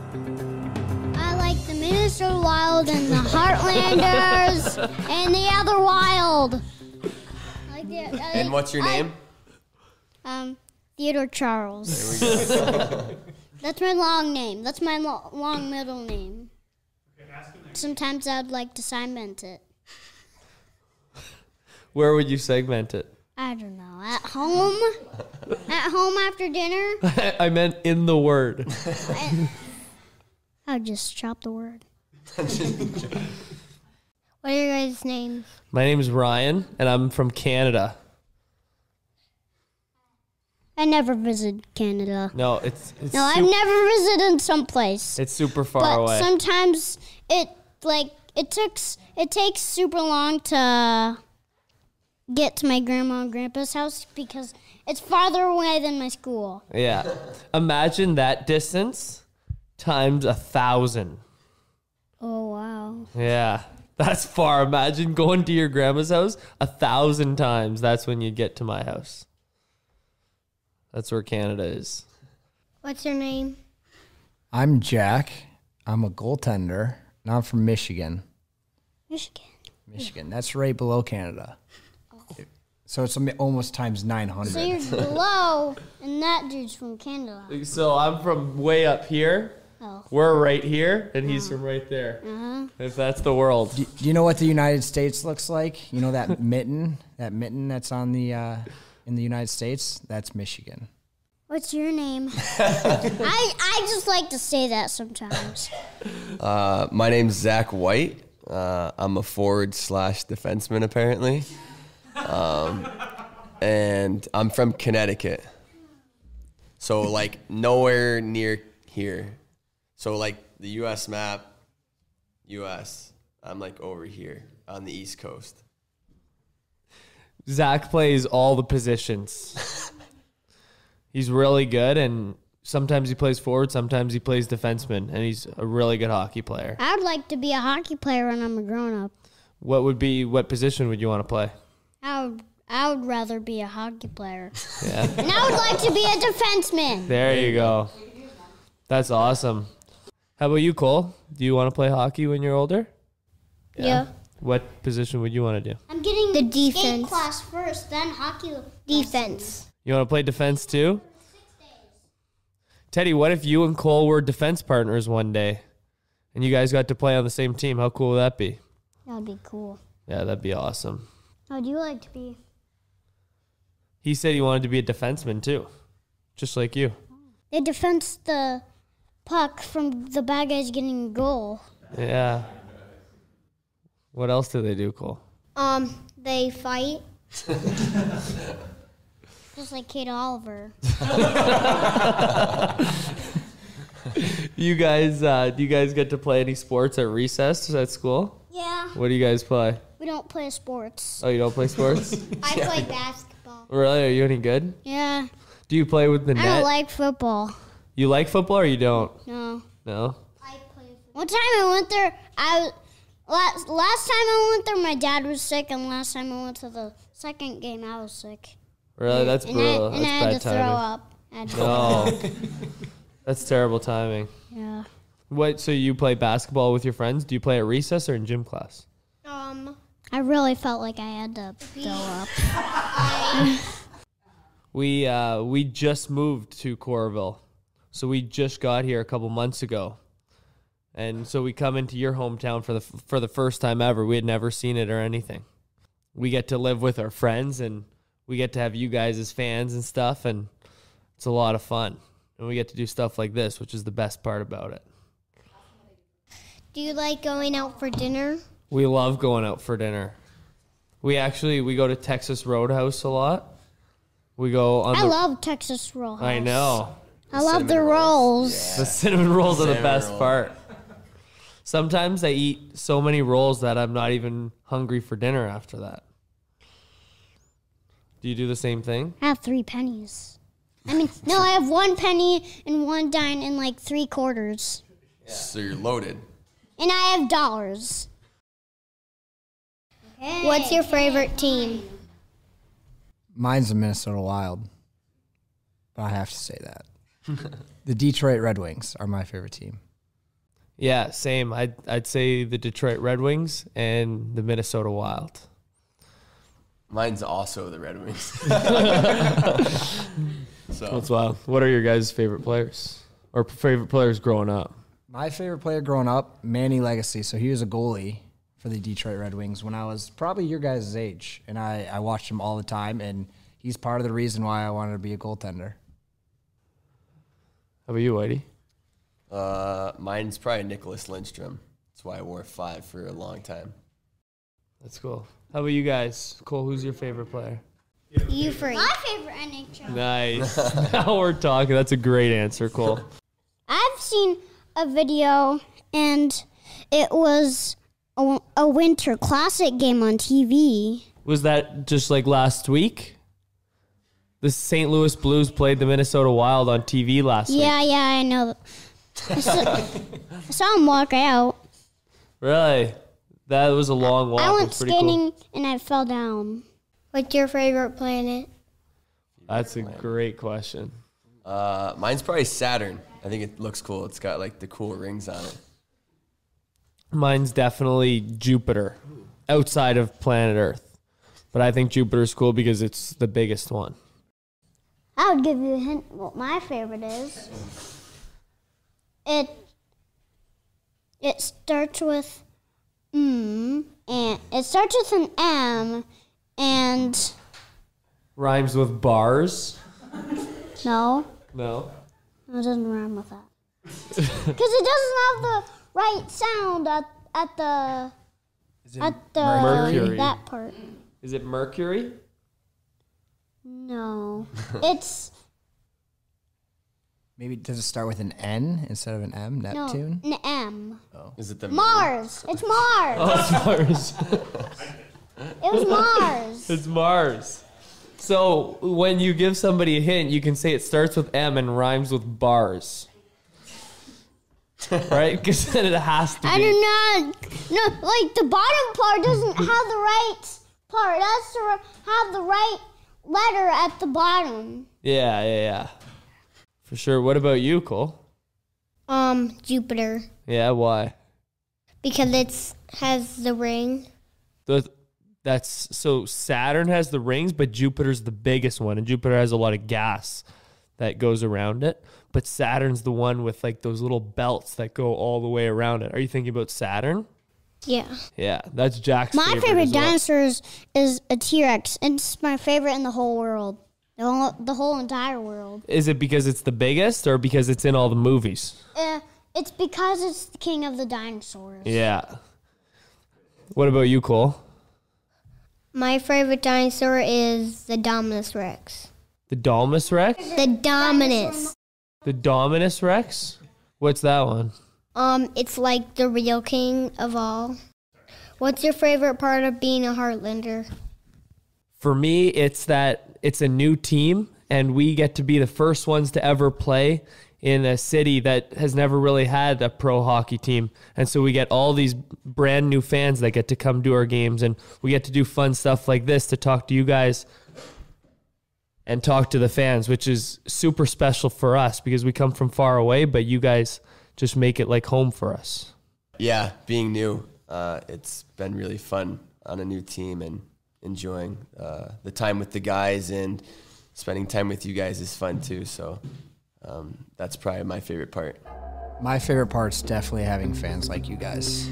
I like the Minnesota Wild and the Heartlanders and the other Wild. Like the, I And what's your I- name? Um, Theodore Charles. That's my long name. That's my lo- long middle name. Sometimes I'd like to segment it. Where would you segment it? I don't know. At home? At home after dinner? I meant in the word. I'll just chop the word. what are your guys' names? My name is Ryan, and I'm from Canada. I never visited Canada. No, it's it's No, I've never visited someplace. it's super far but away. sometimes it like it took it takes super long to get to my grandma and grandpa's house because it's farther away than my school. yeah, imagine that distance times a thousand. Oh wow. Yeah, that's far. Imagine going to your grandma's house a thousand times. That's when you get to my house. That's where Canada is. What's your name? I'm Jack. I'm a goaltender, and I'm from Michigan. Michigan. Michigan. That's right below Canada. So it's almost times 900. So you're below, and that dude's from Canada. So I'm from way up here. Oh. We're right here, and he's from right there. If that's the world. Do you know what the United States looks like? You know that mitten, that mitten that's on the uh, in the United States? That's Michigan. What's your name? I I just like to say that sometimes. Uh, my name's Zach White. Uh, I'm a forward slash defenseman, apparently. Um, and I'm from Connecticut. So, like, nowhere near here. So, like, the US map, US, I'm like over here on the East Coast. Zach plays all the positions. he's really good, and sometimes he plays forward, sometimes he plays defenseman, and he's a really good hockey player. I would like to be a hockey player when I'm a grown up. What would be what position would you want to play? I would I would rather be a hockey player. Yeah, And I would like to be a defenseman. there you go. That's awesome. How about you, Cole? Do you want to play hockey when you're older? Yeah. What position would you want to do? I'm getting The skate defense. class first, then hockey Defense. You want to play defense too? Teddy, what if you and Cole were defense partners one day, and you guys got to play on the same team? How cool would that be? That'd be cool. Yeah, that'd be awesome. How'd you like to be? He said he wanted to be a defenseman too, just like you. They defense the puck from the bad guys getting a goal. Yeah. What else do they do, Cole? Um, they fight. Just like Kate Oliver. You guys, uh, do you guys get to play any sports at recess at school? Yeah. What do you guys play? We don't play sports. Oh, you don't play sports? I play basketball. really? Are you any good? Yeah. Do you play with the I net? don't like football. you like football or you don't? No. No. I play. One time I went there, I last, last time I went there, my dad was sick, and last time I went to the second game, I was sick. Really? That's and brutal. I, and I That's had bad to throw up. I had to- No. That's terrible timing. Yeah. What? So you play basketball with your friends? Do you play at recess or in gym class? Um, I really felt like I had to throw up. We uh, we just moved to Coralville, so we just got here a couple months ago, and so we come into your hometown for the for the first time ever. We had never seen it or anything. We get to live with our friends, and we get to have you guys as fans and stuff, and it's a lot of fun. And we get to do stuff like this, which is the best part about it. do you like going out for dinner? We love going out for dinner. We actually we go to Texas Roadhouse a lot. We go on I the. love Texas Roadhouse. I know. I love the rolls. The cinnamon rolls are the best roll. part. Sometimes I eat so many rolls that I'm not even hungry for dinner after that. Do you do the same thing? I have three pennies. I mean, no, I have one penny and one dime and like three quarters. So you're loaded. And I have dollars. What's your favorite team? Mine's the Minnesota Wild, but I have to say that the Detroit Red Wings are my favorite team. Yeah, same. I'd I'd say the Detroit Red Wings and the Minnesota Wild. Mine's also the Red Wings. so That's wild. What are your guys' favorite players or favorite players growing up? My favorite player growing up, Manny Legace. So he was a goalie for the Detroit Red Wings when I was probably your guys' age, and I, I watched him all the time, and he's part of the reason why I wanted to be a goaltender. How about you, Whitey? uh, mine's probably Nicholas Lindstrom. That's why I wore five for a long time. That's cool. How about you guys? Cole, who's your favorite player? You free. My favorite NHL. Nice. now we're talking. That's a great answer, Cole. I've seen a video, and it was a, a winter classic game on TV. Was that just like last week? The St. Louis Blues played the Minnesota Wild on TV last week. Yeah, yeah, I know. I saw, I saw him walk out. Really? That was a long walk. I It went was pretty cool. skating and I fell down. What's your favorite planet? That's a great question. Uh, mine's probably Saturn. I think it looks cool. It's got like the cool rings on it. Mine's definitely Jupiter, outside of planet Earth. But I think Jupiter's cool because it's the biggest one. I would give you a hint what my favorite is. It it starts with mm and it starts with an M and Rhymes with bars. no, No. it doesn't rhyme with that. Because it doesn't have the right sound at at the Is it at the Mercury? that part. Is it Mercury? No, it's maybe does it start with an N instead of an M? no Neptune. an M. Oh. Is it the Mars. It's Mars. Oh, it's Mars. It was Mars. it's Mars. So when you give somebody a hint, you can say it starts with M and rhymes with bars. right? Because then it has to be. I do not. No, like the bottom part doesn't have the right part. It has to have the right letter at the bottom. Yeah, yeah, yeah. For sure. What about you, Cole? Um, Jupiter. Yeah, why? Because it's has the ring. The, that's so Saturn has the rings, but Jupiter's the biggest one, and Jupiter has a lot of gas that goes around it. But Saturn's the one with like those little belts that go all the way around it. Are you thinking about Saturn? Yeah. Yeah, that's Jack's. My favorite as well. dinosaur is, is a T Rex. It's my favorite in the whole world. The whole, the whole entire world. Is it because it's the biggest, or because it's in all the movies? Uh, it's because it's the king of the dinosaurs. Yeah. What about you, Cole? My favorite dinosaur is the Dominus Rex. The Dominus Rex? The Dominus. The Dominus Rex? What's that one? Um, it's like the real king of all. What's your favorite part of being a Heartlander? For me, it's that it's a new team, and we get to be the first ones to ever play in a city that has never really had a pro hockey team. And so we get all these brand new fans that get to come to our games, and we get to do fun stuff like this to talk to you guys and talk to the fans, which is super special for us because we come from far away, but you guys just make it like home for us. Yeah, being new, uh, it's been really fun on a new team and enjoying uh, the time with the guys and spending time with you guys is fun too. So um, that's probably my favorite part. My favorite part's definitely having fans like you guys.